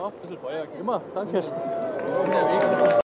Ja, ein bisschen Feuer. Immer, danke.